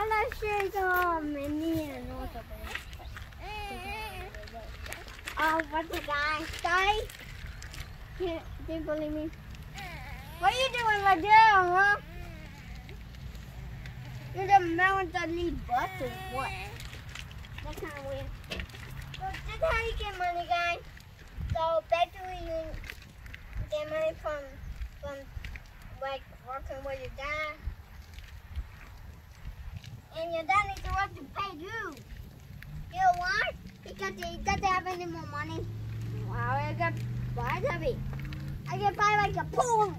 Hola, Shaker, Minnie, and also Oh, what's the guy? Guy? Can't, you believe me? What are you doing right there, huh? You're the lead bus or what? That's kind of weird. So this is how you get money, guys. So basically you get money from, from like working with your dad. And your dad needs to work to pay you. You know why? Because he doesn't have any more money. Wow, I got why heavy. I can buy like a pool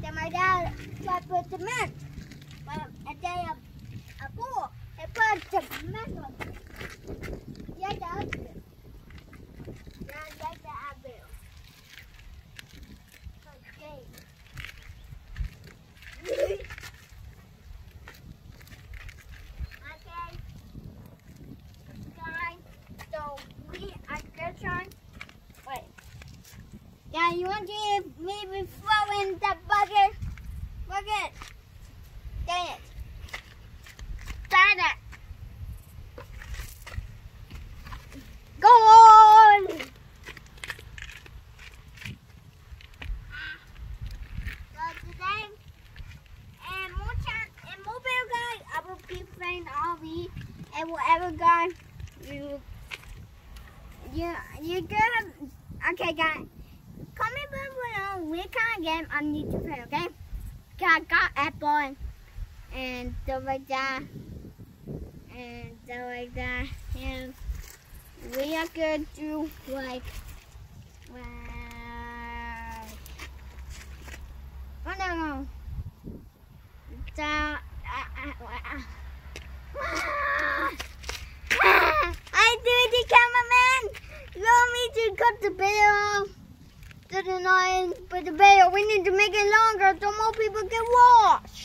that my dad to put cement. But a day a, a pool, it put cement on it. Yeah, that's. Yeah, that's. Okay. Okay. Guys, so we are good trying. Wait. Yeah, you want to maybe throw in the bucket? Bucket. Dang it. Got it. Go on. So today, and more chat and mobile guy, I will playing RV and whatever guy you you you good. Okay, guys. Comment below what kind of game I need to play. Okay. I got apple and, and stuff like that and stuff like that and we are to do like. Oh no no. Uh, uh, uh, I do the cameraman. You want me to cut the video off to the nine, but the video we need to make it longer so more people can watch.